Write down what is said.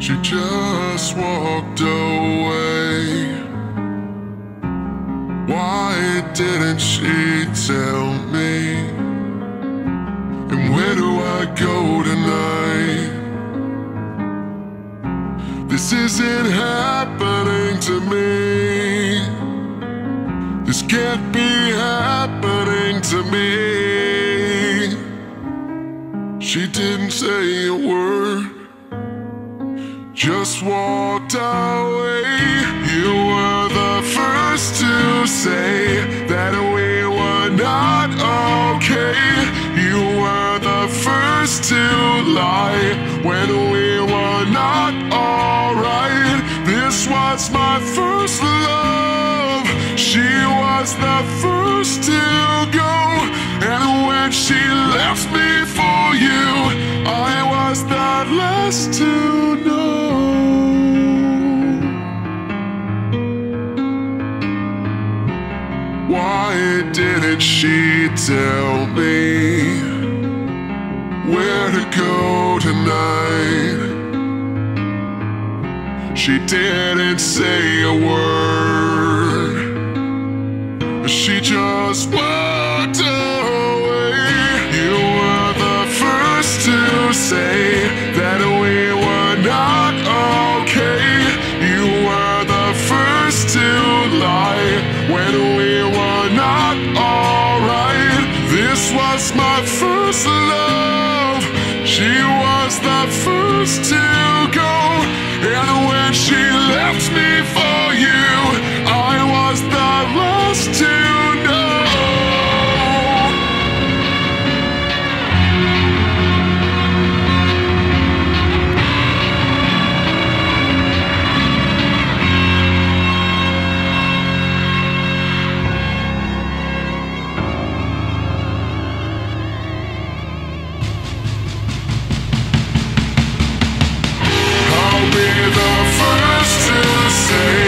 She just walked away. Why didn't she tell me? And where do I go tonight? This isn't happening to me. This can't be happening to me. She didn't say a word walked away. You were the first to say that we were not okay. You were the first to lie when we were not alright. This was my first love. She was the first to Didn't she tell me where to go tonight? She didn't say a word. She just walked Was my first love. She was the first to say